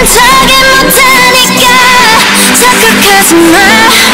난 차기 못하니까 자꾸 가지마